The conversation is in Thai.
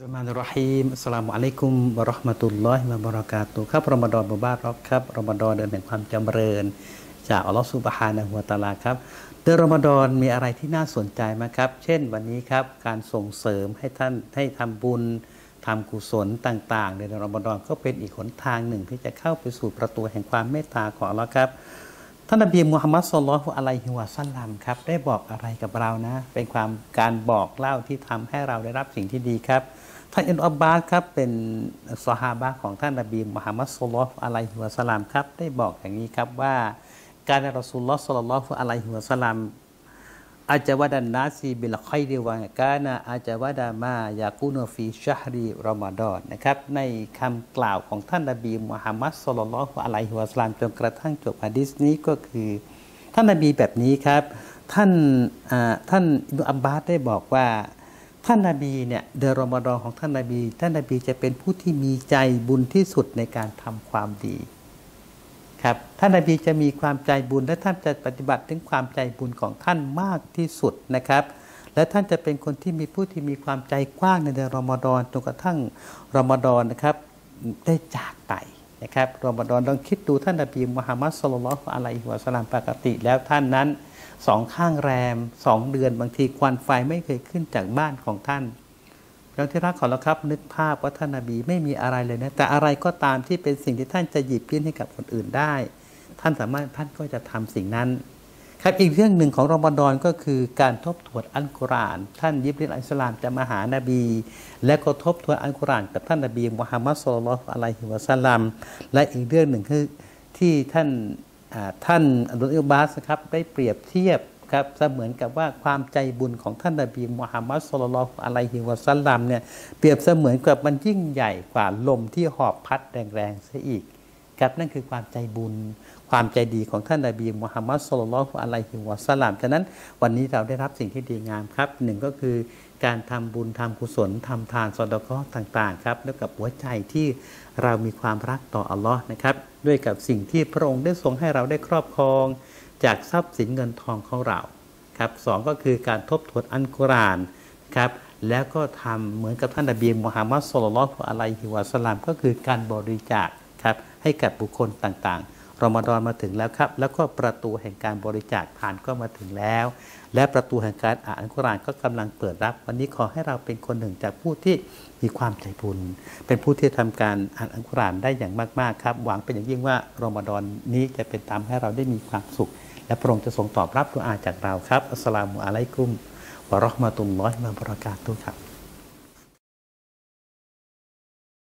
สมานรหีมอัสสลามุอะลัยกุมวะเราะห์มะตุลลอฮิวะบะเราะกาตุครับรอมฎอนมุบารักครับรอมฎอนเดือนแห่งความจำเริญ จากอัลลอฮฺซุบฮานะฮูวะตะอาลาครับเดือนรอมฎอนมีอะไรที่น่าสนใจไหมครับ เช่นวันนี้ครับการส่งเสริมให้ท่านให้ทำบุญทำกุศลต่าง ๆ ในเดือนรอมฎอนก็เป็นอีกหนทางหนึ่งที่จะเข้าไปสู่ประตูแห่งความเมตตาของอัลลอฮ์ครับท่านนบีมุฮัมมัดสุลลัลอะลัยฮิวะสัลลัมครับได้บอกอะไรกับเรานะ เป็นความการบอกเล่าที่ทำให้เราได้รับสิ่งที่ดีครับ ท่านอิบนุอับบาสครับเป็นสหาบะของท่านนบีมุฮัมมัด صلى الله عليه وسلم ครับได้บอกอย่างนี้ครับว่า كان رسول الله صلى الله عليه وسلم أجود الناس بالخير وكان أجود ما يكون في شهر رمضان นะครับในคำกล่าวของท่านนบีมุฮัมมัด صلى الله عليه وسلم จนกระทั่งจบฮะดิษนี้ก็คือท่านนบีแบบนี้ครับท่านท่านอิบอับบาสได้บอกว่า ท่านนาบีเนี่ยเดือนรอมฎอนของท่านนาบี ท่านนาบีจะเป็นผู้ที่มีใจบุญที่สุดในการทำความดีครับท่านนาบีจะมีความใจบุญและท่านจะปฏิบัติถึงความใจบุญของท่านมากที่สุดนะครับ และท่านจะเป็นคนที่มีผู้ที่มีความใจกว้างในเดือนรอมฎอนจนกระทั่งรอมฎอนนะครับได้จากไปนะครับรอมฎอนลองคิดดูท่านนบีมุฮัมมัดสุลลัลอะลัยฮิวะสลลัมปกติแล้วท่านนั้น สองข้างแรมสองเดือนบางทีควันไฟไม่เคยขึ้นจากบ้านของท่านเราที่รักของเราครับ นึกภาพว่าท่านนาบีไม่มีอะไรเลยนะ แต่อะไรก็ตามที่เป็นสิ่งที่ท่านจะหยิบยื่นให้กับคนอื่นได้ ท่านสามารถท่านก็จะทำสิ่งนั้น ครับอีกเรื่องหนึ่งของรอมฎอนก็คือการทบทวนอัลกุรอาน ท่านยิบริลอัลสลามจะมาหานาบี และก็ทบทวนอัลกุรอานกับท่านนาบีมุฮัมมัดสุลลัลอะลัยฮิวะสัลลัมและอีกเรื่องหนึ่งคือที่ท่าน ท่านอัลลอฮฺบาสครับได้เปรียบเทียบครับเสมือนกับว่าความใจบุญของท่านนบีมุฮัมมัดสุลลัลอะลัยฮิวะสัลลัมเนี่ยเปรียบเสมือนกับมันยิ่งใหญ่กว่าลมที่หอบพัดแรงๆเสียอีกครับนั่นคือความใจบุญ ความใจดีของท่านนบีมุฮัมมัดสุลลัลอะลัยฮิวะสัลลัมฉะนั้นวันนี้เราได้รับสิ่งที่ดีงามครับหนึ่งก็คือ การทำบุญทำกุศลทำทานสอดกอต่างๆครับแล้วกับหัวใจที่เรามีความรักต่ออัลลอฮ์นะครับด้วยกับสิ่งที่พระองค์ได้ทรงให้เราได้ครอบครอง จากทรัพย์สินเงินทองของเราครับสองก็คือการทบทวนอันกุรานครับแล้วก็ทำเหมือนกับท่านนบีมุฮัมมัดสุลลัลอะลัยฮิวะสลลัมก็คือการบริจาคครับให้กับบุคคลต่างๆ รอมฎอนมาถึงแล้วครับ แล้วก็ประตูแห่งการบริจาคผ่านก็มาถึงแล้ว และประตูแห่งการอ่านอัลกุรานก็กำลังเปิดรับ วันนี้ขอให้เราเป็นคนหนึ่งจากผู้ที่มีความใจบุญ เป็นผู้ที่ทำการอ่านอัลกุรานได้อย่างมากๆครับ หวังเป็นอย่างยิ่งว่ารอมฎอนนี้จะเป็นตามให้เราได้มีความสุข และพระองค์จะทรงตอบรับดุอาจากเราครับอัสสลามุอะลัยกุมวะราะห์มะตุลลอฮิวะบะเราะกาตุฮ์ครับ